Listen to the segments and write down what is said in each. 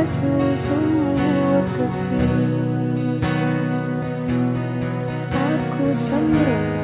kue kesusu mutusi aku sembrono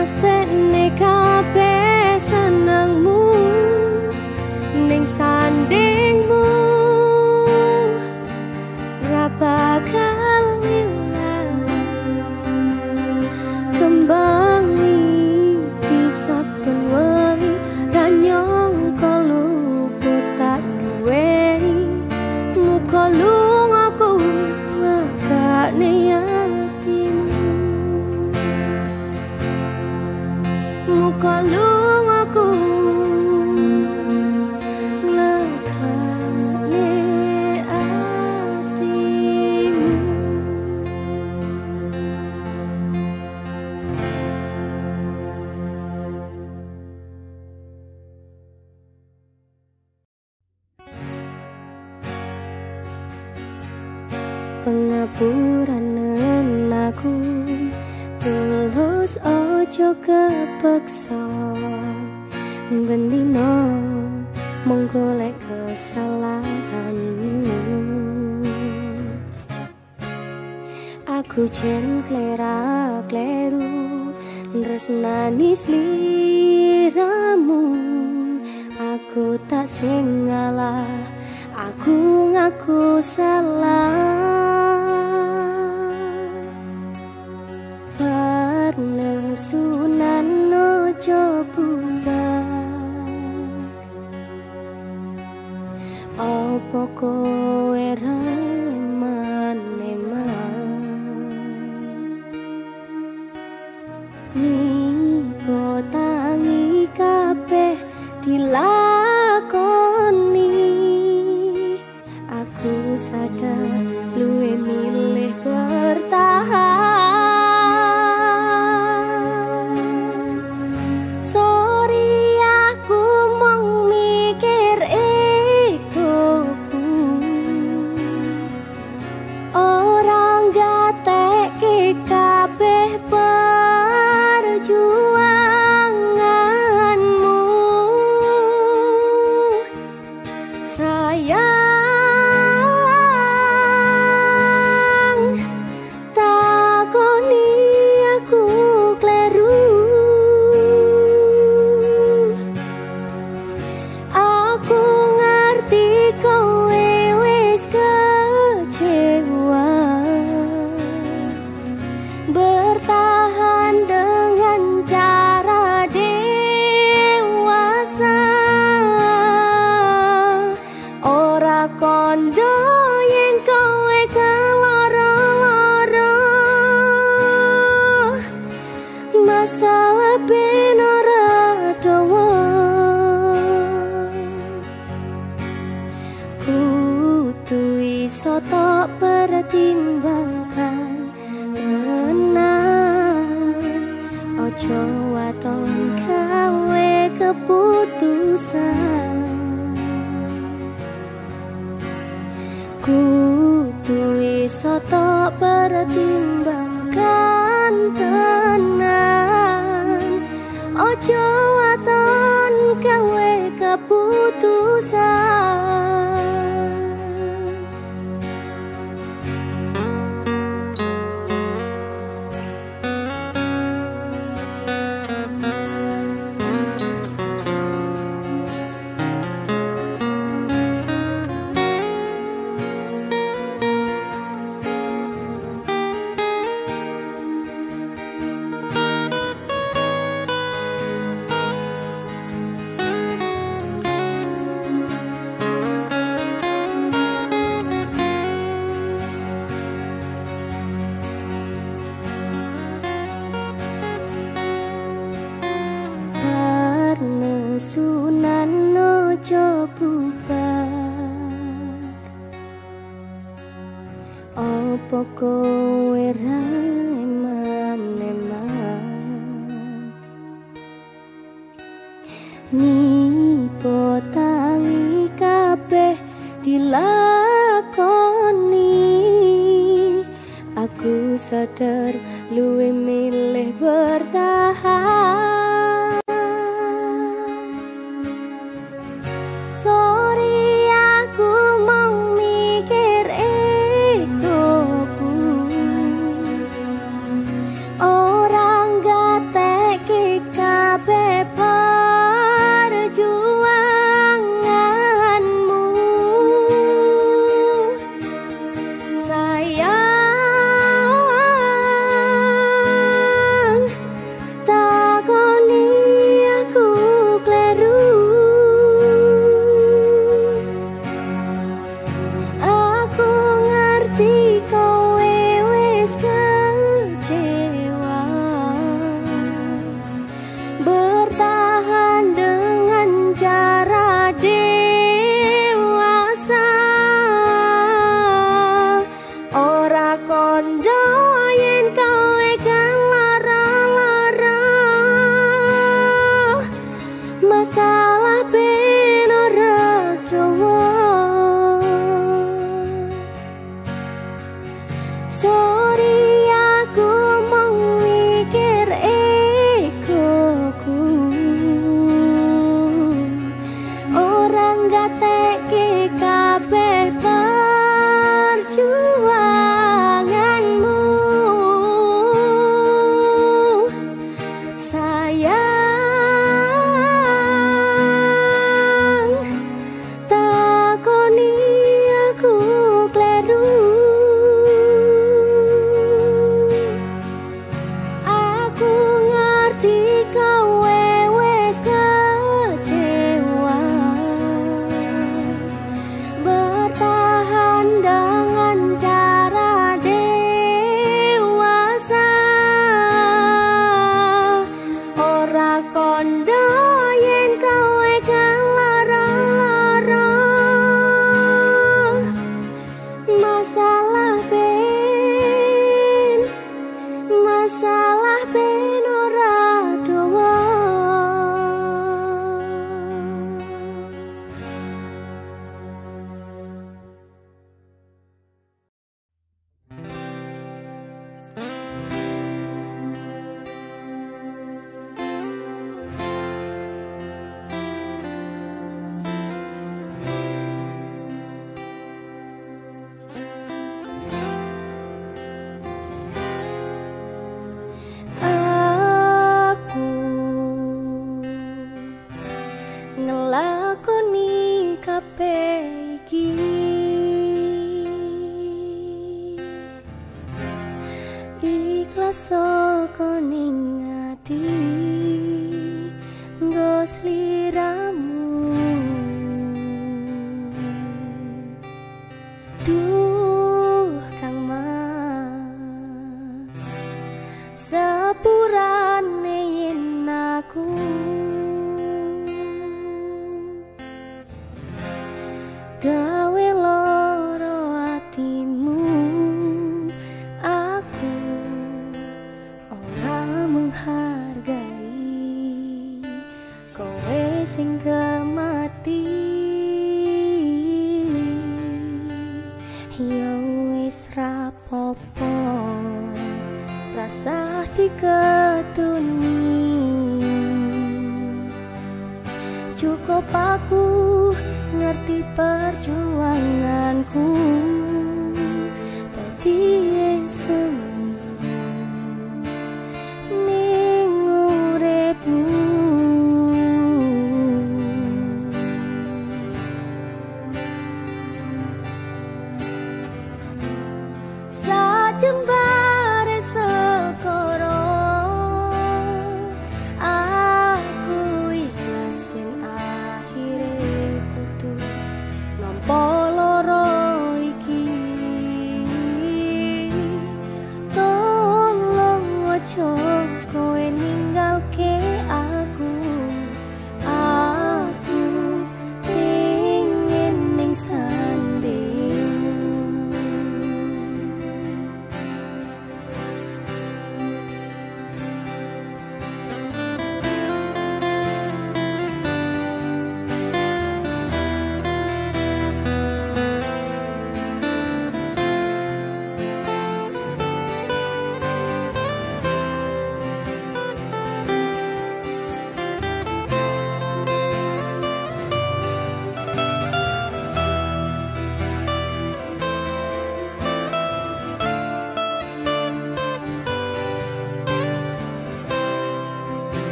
mesti nek kabeh senengmu ning sandi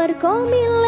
merko mile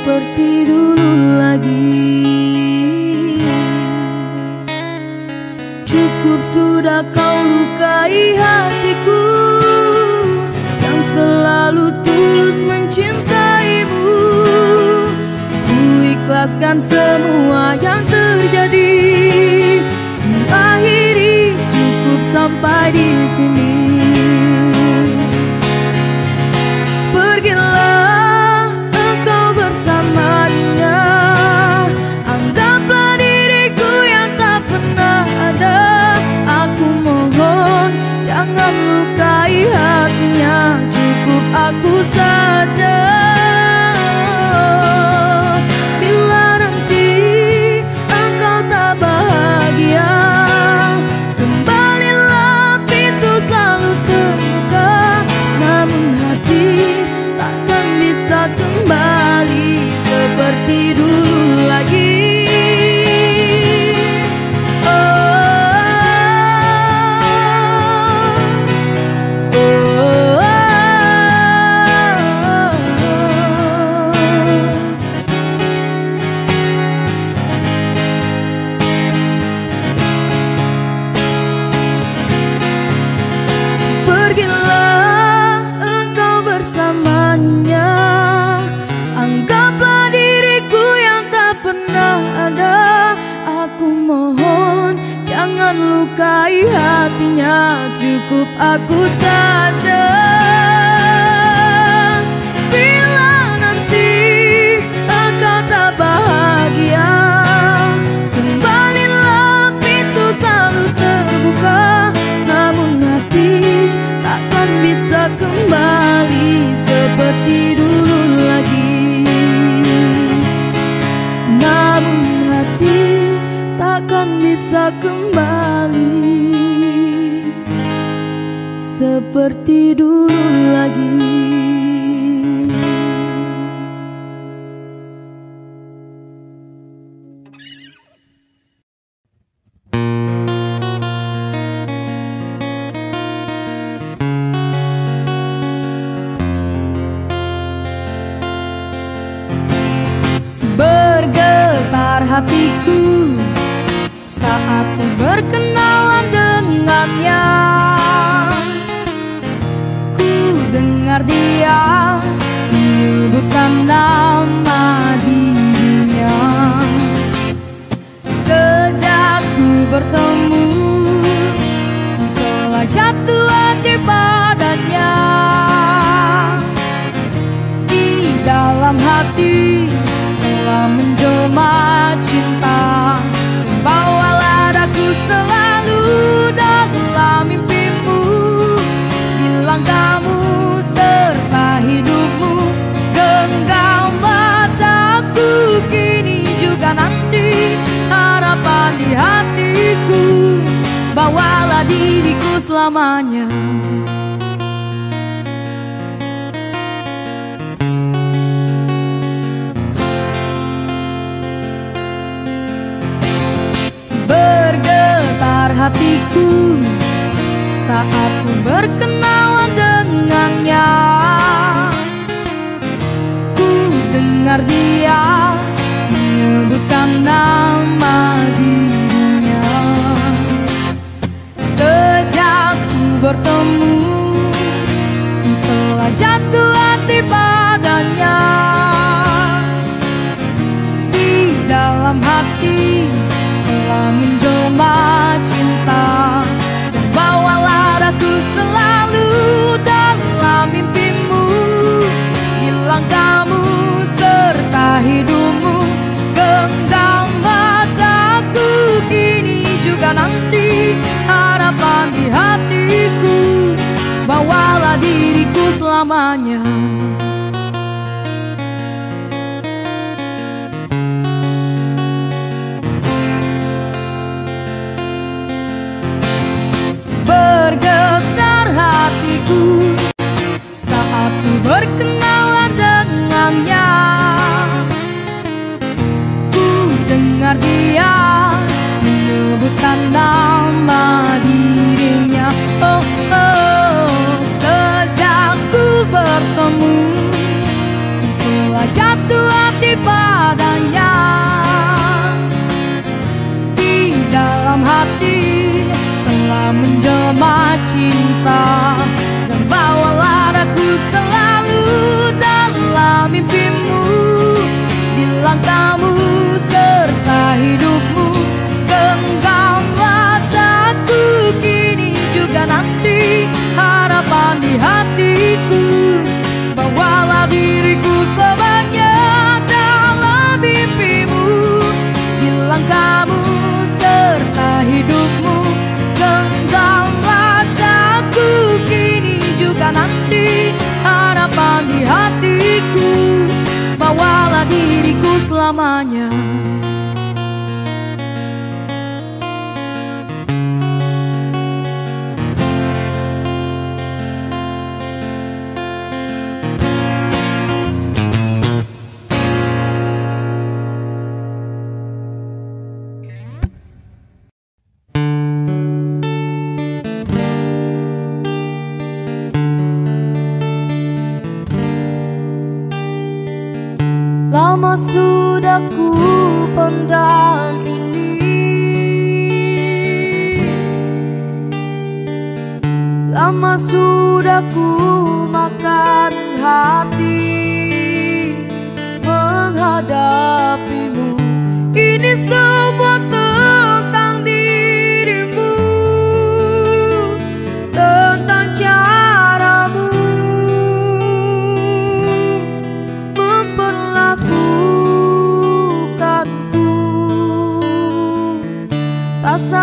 seperti dulu lagi. Cukup sudah kau lukai hatiku Yang selalu tulus mencintaimu. Ku ikhlaskan semua yang terjadi. Mengakhiri cukup sampai di sini. saja aku saja mendengar dia menyebutkan nama dirinya. Sejak ku bertemu ku telah jatuh hati padanya Di dalam hati telah menjelma di hatiku Bawalah diriku selamanya. Bergetar hatiku Saat ku berkenalan dengannya. Ku dengar dia menyebutkan nama. Jatuh hati padanya. Di dalam hati telah menjelma cinta. Bawalah aku selalu dalam mimpimu. Hilang kamu serta hidupmu. Genggam mataku kini juga nanti. Harapan di hatiku. Bawalah diriku selamanya cinta Dan bawalah aku selalu dalam mimpimu. Bilang kamu serta hidupmu Genggam mataku kini juga nanti Harapan di hatiku Harapan di hatiku Bawalah diriku selamanya Lama sudah ku makan hati Menghadapimu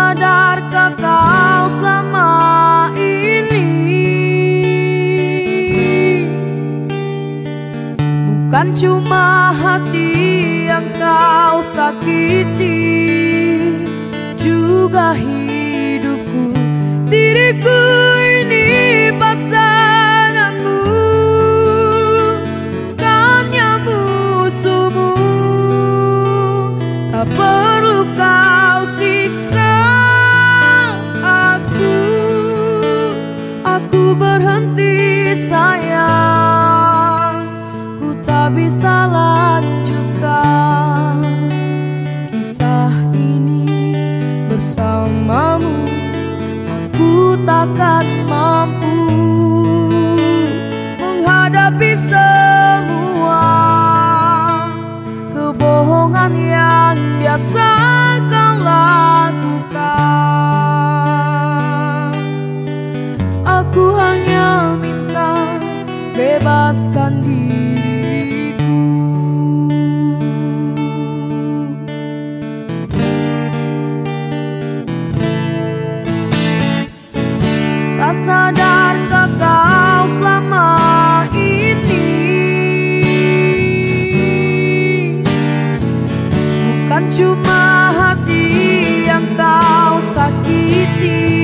sadarkah kau selama ini. Bukan cuma hati yang kau sakiti Juga hidupku Diriku ini Sorry. Kau selama ini. Bukan cuma hati yang kau sakiti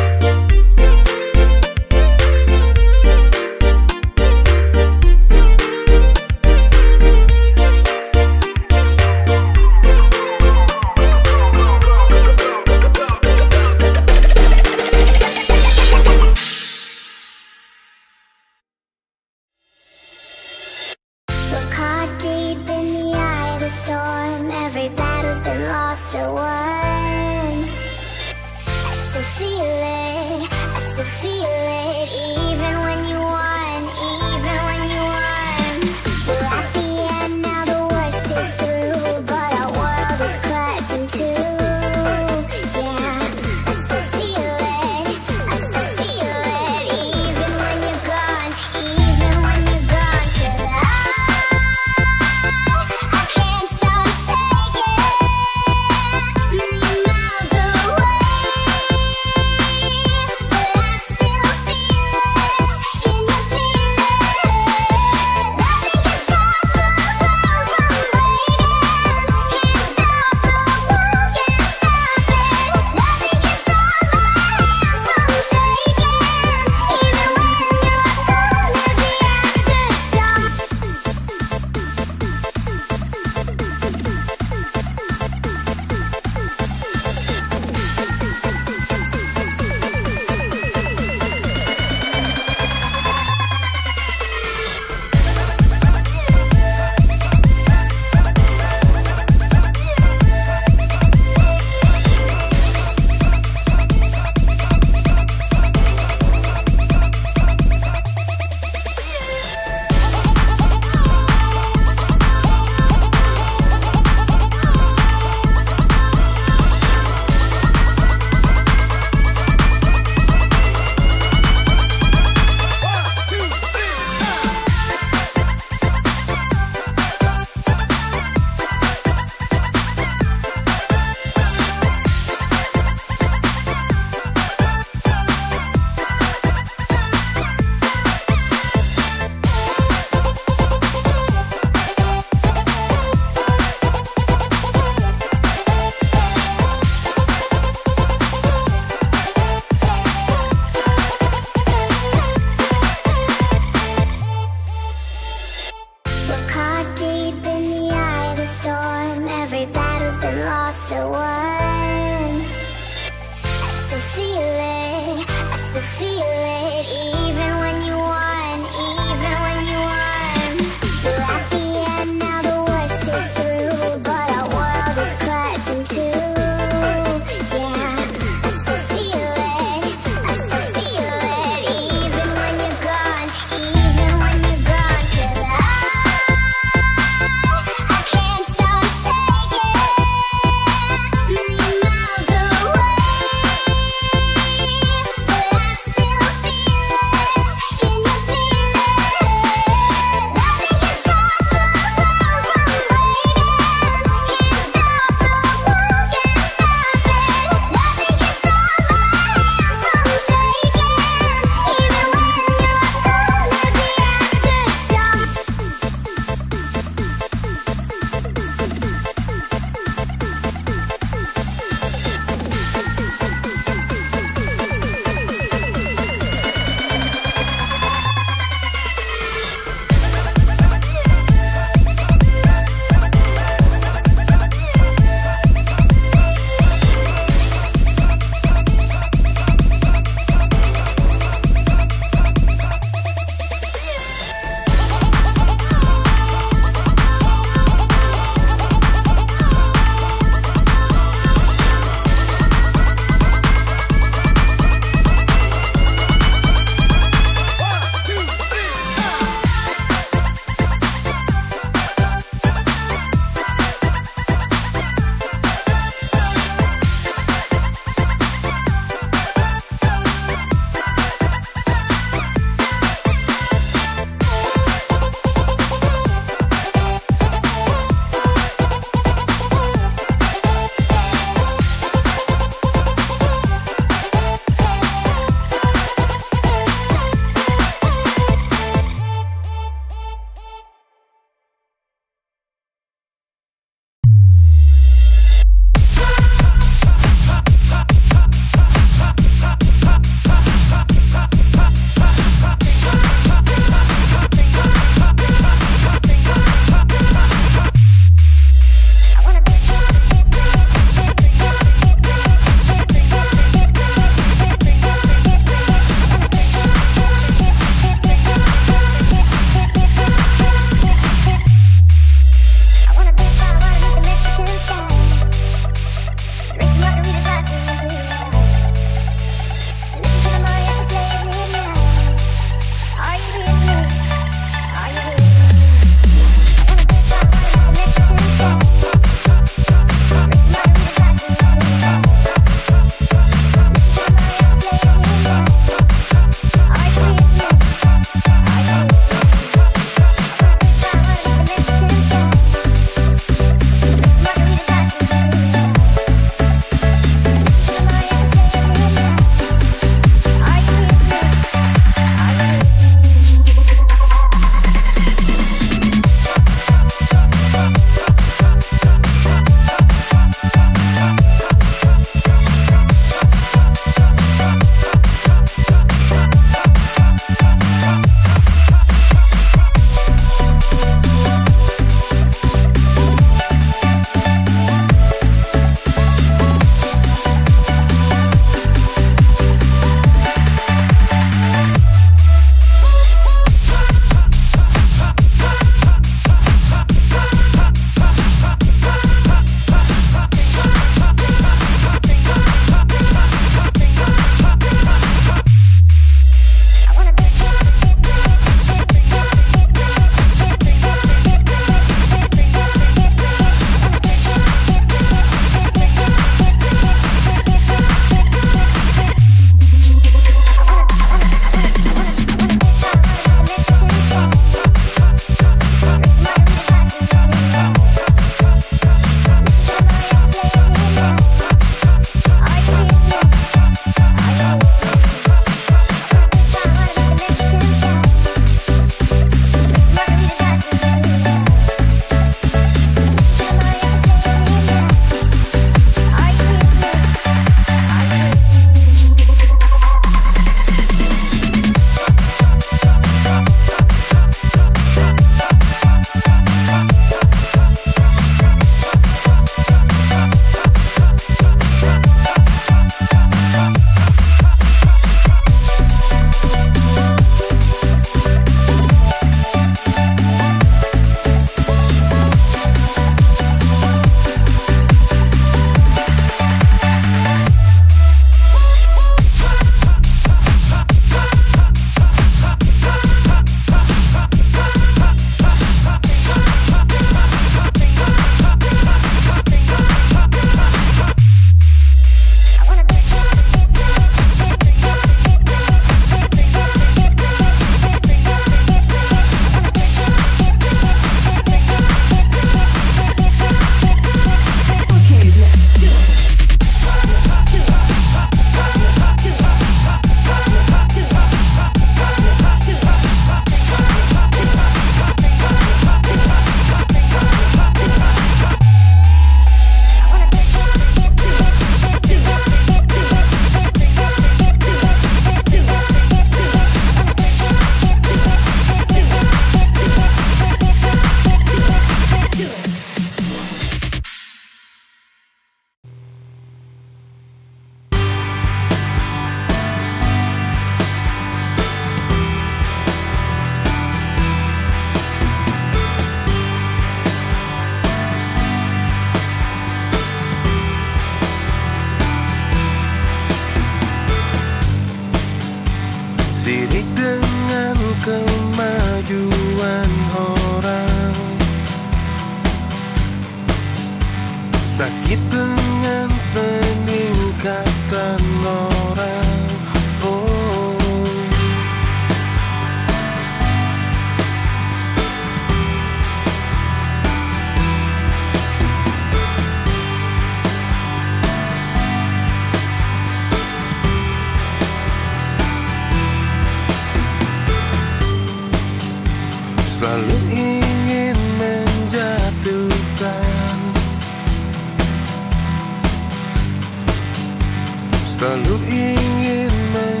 Selalu ingin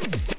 you